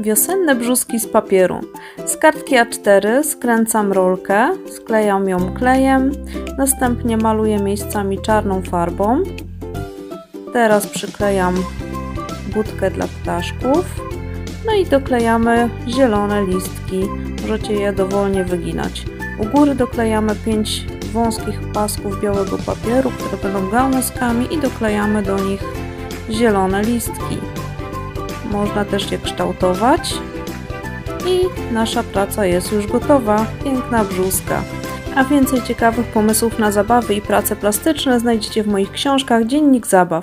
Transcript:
Wiosenne brzuski z papieru. Z kartki A4 skręcam rolkę, sklejam ją klejem, następnie maluję miejscami czarną farbą. Teraz przyklejam budkę dla ptaszków. No i doklejamy zielone listki. Możecie je dowolnie wyginać. U góry doklejamy 5 wąskich pasków białego papieru, które będą gałązkami i doklejamy do nich zielone listki. Można też je kształtować i nasza praca jest już gotowa. Piękna brzuska. A więcej ciekawych pomysłów na zabawy i prace plastyczne znajdziecie w moich książkach Dziennik Zabaw.